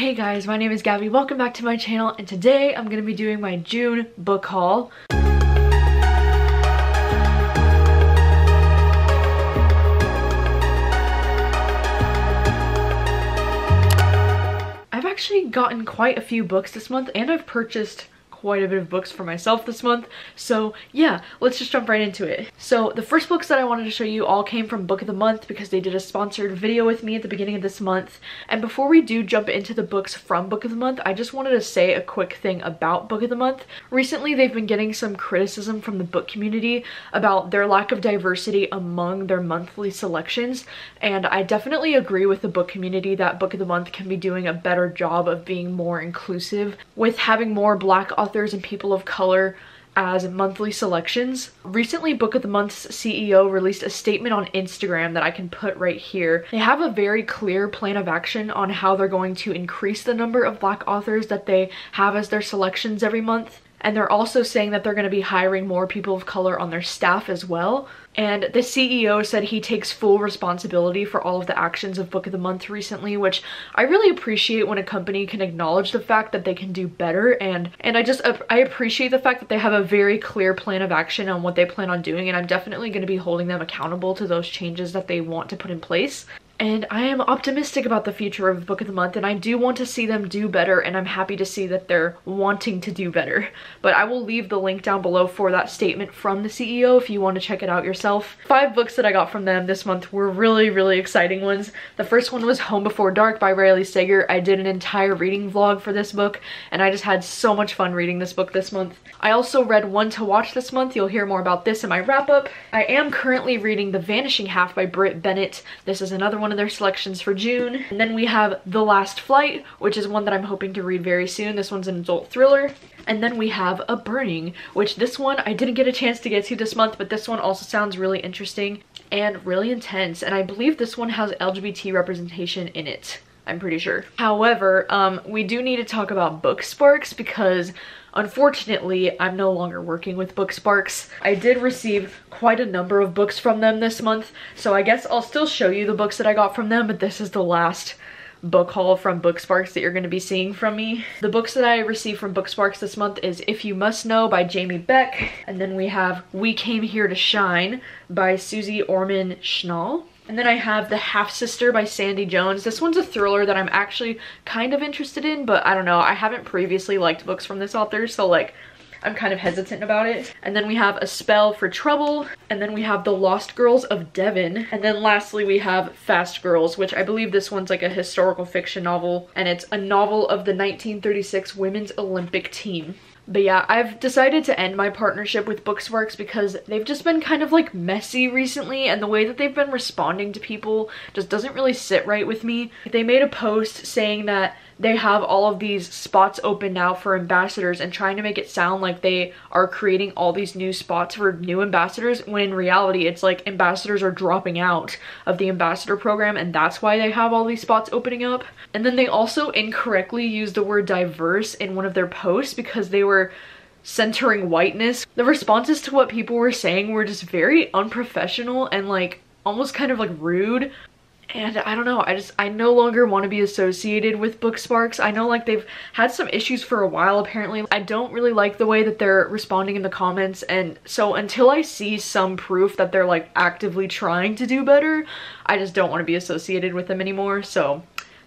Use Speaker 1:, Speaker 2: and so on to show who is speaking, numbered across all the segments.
Speaker 1: Hey guys, my name is Gabby. Welcome back to my channel and today I'm going to be doing my June book haul. I've actually gotten quite a few books this month and I've purchased quite a bit of books for myself this month. So yeah, let's just jump right into it. So the first books that I wanted to show you all came from Book of the Month because they did a sponsored video with me at the beginning of this month. And before we do jump into the books from Book of the Month, I just wanted to say a quick thing about Book of the Month. Recently, they've been getting some criticism from the book community about their lack of diversity among their monthly selections. And I definitely agree with the book community that Book of the Month can be doing a better job of being more inclusive with having more black authors and people of color as monthly selections. Recently, Book of the Month's CEO released a statement on Instagram that I can put right here. They have a very clear plan of action on how they're going to increase the number of black authors that they have as their selections every month. And they're also saying that they're going to be hiring more people of color on their staff as well. And the CEO said he takes full responsibility for all of the actions of Book of the Month recently, which I really appreciate when a company can acknowledge the fact that they can do better. And, and I just, I appreciate the fact that they have a very clear plan of action on what they plan on doing. And I'm definitely going to be holding them accountable to those changes that they want to put in place and I am optimistic about the future of Book of the Month and I do want to see them do better and I'm happy to see that they're wanting to do better. But I will leave the link down below for that statement from the CEO if you want to check it out yourself. Five books that I got from them this month were really, really exciting ones. The first one was Home Before Dark by Riley Sager. I did an entire reading vlog for this book and I just had so much fun reading this book this month. I also read One to Watch this month. You'll hear more about this in my wrap up. I am currently reading The Vanishing Half by Brit Bennett. This is another one one of their selections for June. And then we have The Last Flight, which is one that I'm hoping to read very soon. This one's an adult thriller. And then we have A Burning, which this one I didn't get a chance to get to this month, but this one also sounds really interesting and really intense. And I believe this one has LGBT representation in it. I'm pretty sure. However, um, we do need to talk about Booksparks because Unfortunately, I'm no longer working with Booksparks. I did receive quite a number of books from them this month, so I guess I'll still show you the books that I got from them, but this is the last book haul from Booksparks that you're going to be seeing from me. The books that I received from Booksparks this month is If You Must Know by Jamie Beck, and then we have We Came Here to Shine by Susie Orman Schnall. And then I have The Half-Sister by Sandie Jones. This one's a thriller that I'm actually kind of interested in, but I don't know. I haven't previously liked books from this author, so like I'm kind of hesitant about it. And then we have A Spell for Trouble, and then we have The Lost Girls of Devon, and then lastly we have Fast Girls, which I believe this one's like a historical fiction novel, and it's a novel of the 1936 Women's Olympic team. But yeah, I've decided to end my partnership with Booksparks because they've just been kind of like messy recently and the way that they've been responding to people just doesn't really sit right with me. They made a post saying that they have all of these spots open now for ambassadors and trying to make it sound like they are creating all these new spots for new ambassadors when in reality it's like ambassadors are dropping out of the ambassador program and that's why they have all these spots opening up. And then they also incorrectly used the word diverse in one of their posts because they were centering whiteness. The responses to what people were saying were just very unprofessional and like almost kind of like rude and I don't know, I just, I no longer want to be associated with Booksparks. I know like they've had some issues for a while apparently. I don't really like the way that they're responding in the comments and so until I see some proof that they're like actively trying to do better, I just don't want to be associated with them anymore. So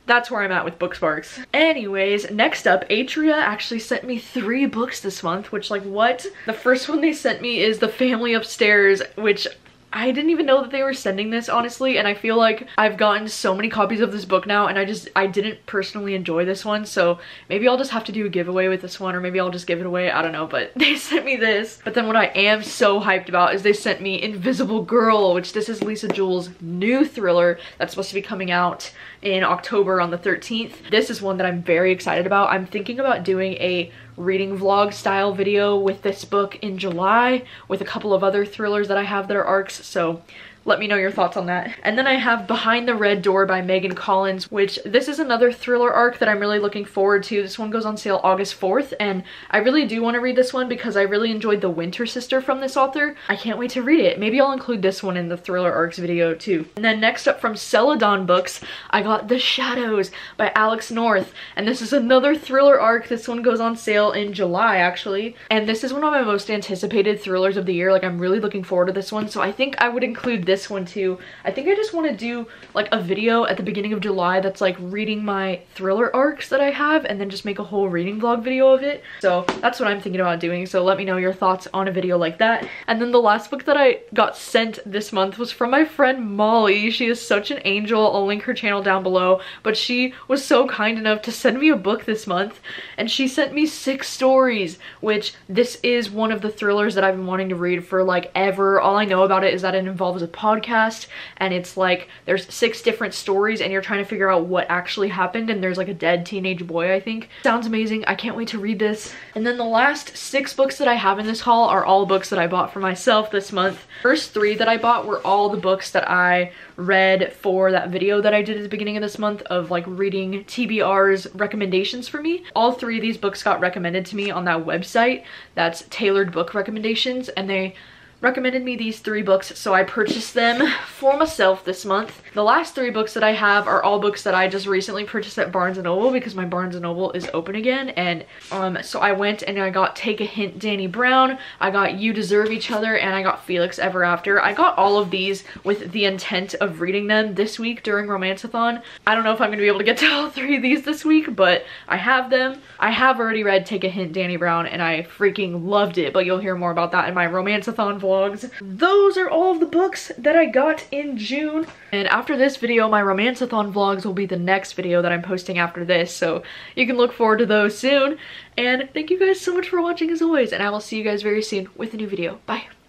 Speaker 1: that's where I'm at with Booksparks. Anyways, next up, Atria actually sent me three books this month, which like what? The first one they sent me is The Family Upstairs, which I didn't even know that they were sending this honestly and I feel like I've gotten so many copies of this book now and I just I didn't personally enjoy this one so maybe I'll just have to do a giveaway with this one or maybe I'll just give it away I don't know but they sent me this but then what I am so hyped about is they sent me Invisible Girl which this is Lisa Jewell's new thriller that's supposed to be coming out in October on the 13th. This is one that I'm very excited about. I'm thinking about doing a reading vlog style video with this book in July with a couple of other thrillers that I have that are arcs. So let me know your thoughts on that. And then I have Behind the Red Door by Megan Collins, which this is another thriller arc that I'm really looking forward to. This one goes on sale August 4th, and I really do want to read this one because I really enjoyed The Winter Sister from this author. I can't wait to read it. Maybe I'll include this one in the thriller arcs video too. And then next up from Celadon Books, I got The Shadows by Alex North, and this is another thriller arc. This one goes on sale in July actually, and this is one of my most anticipated thrillers of the year. Like I'm really looking forward to this one, so I think I would include this one too. I think I just want to do like a video at the beginning of July that's like reading my thriller arcs that I have and then just make a whole reading vlog video of it. So that's what I'm thinking about doing. So let me know your thoughts on a video like that. And then the last book that I got sent this month was from my friend Mollie. She is such an angel. I'll link her channel down below. But she was so kind enough to send me a book this month and she sent me six stories, which this is one of the thrillers that I've been wanting to read for like ever. All I know about it is that it involves a podcast and it's like there's six different stories and you're trying to figure out what actually happened and there's like a dead teenage boy I think. Sounds amazing. I can't wait to read this. And then the last six books that I have in this haul are all books that I bought for myself this month. First three that I bought were all the books that I read for that video that I did at the beginning of this month of like reading TBR's recommendations for me. All three of these books got recommended to me on that website that's tailored book recommendations and they recommended me these three books, so I purchased them for myself this month. The last three books that I have are all books that I just recently purchased at Barnes & Noble because my Barnes & Noble is open again. And um, so I went and I got Take a Hint Dani Brown, I got You Deserve Each Other, and I got Felix Ever After. I got all of these with the intent of reading them this week during Romanceathon. I don't know if I'm going to be able to get to all three of these this week, but I have them. I have already read Take a Hint Dani Brown and I freaking loved it, but you'll hear more about that in my Romanceathon vlog vlogs. Those are all of the books that I got in June. And after this video, my Romanceathon vlogs will be the next video that I'm posting after this, so you can look forward to those soon. And thank you guys so much for watching as always, and I will see you guys very soon with a new video. Bye!